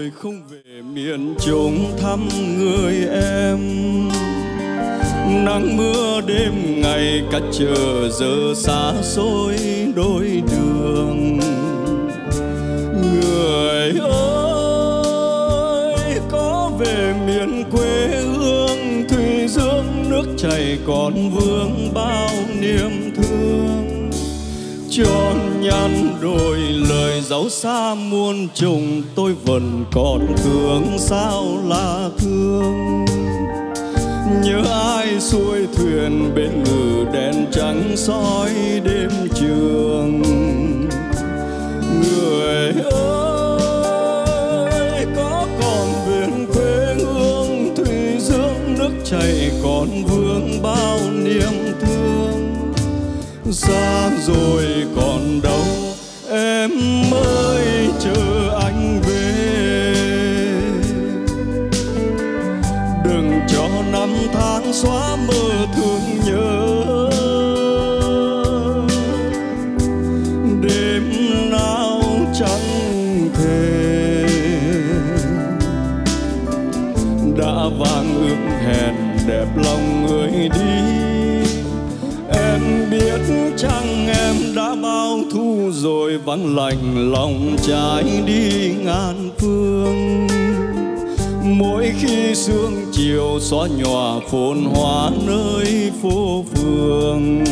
Người không về miền trung thăm người em. Nắng mưa đêm ngày cách chờ giờ xa xôi đôi đường. Người ơi, có về miền quê hương thủy dương nước chảy còn vương bao niềm thương tròn nhăn đôi lời dấu xa muôn trùng, tôi vẫn còn thương sao là thương. Nhớ ai xuôi thuyền bên ngừ đèn trắng soi đêm trường. Người ơi, có còn biển quê hương thủy dương nước chảy còn vương bao niềm thương? Xa rồi còn đâu, em ơi chờ anh về. Đừng cho năm tháng xóa mơ thương nhớ. Đêm nào chẳng thể. Đã vang ước hẹn đẹp lòng người đi em biết chăng em đã bao thu rồi vắng lạnh lòng trái đi ngàn phương. Mỗi khi sương chiều xóa nhòa phồn hoa nơi phố phường.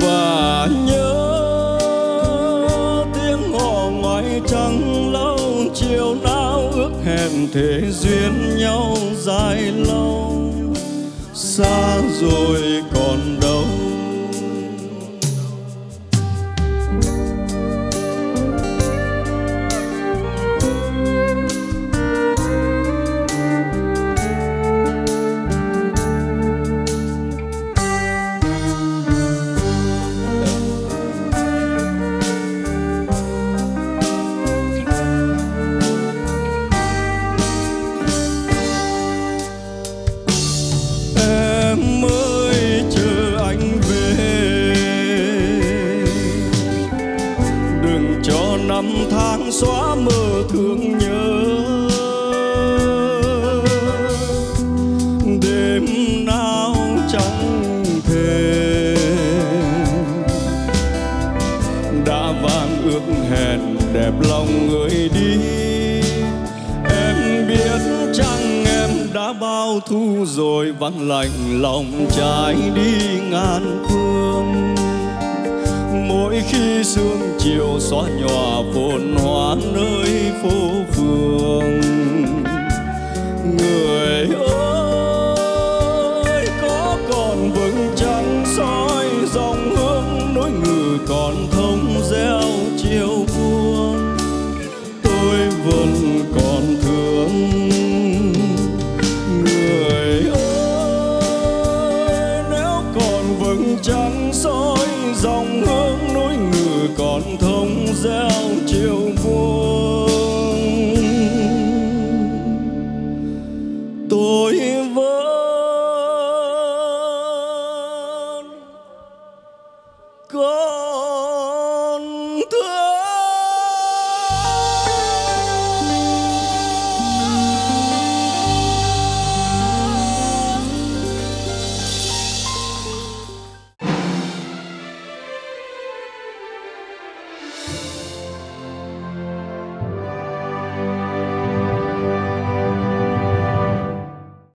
Và nhớ tiếng hò ngoài trăng lâu chiều nao ước hẹn thể duyên nhau dài lâu xa rồi còn đâu đừng cho năm tháng xóa mơ thương nhớ. Đêm nào chẳng thể. Đã vang ước hẹn đẹp lòng người đi. Em biết chăng em đã bao thu rồi, vắng lạnh lòng trái đi ngàn phương khi sương chiều xóa nhòa phồn hoa nơi phố phường. Con thương.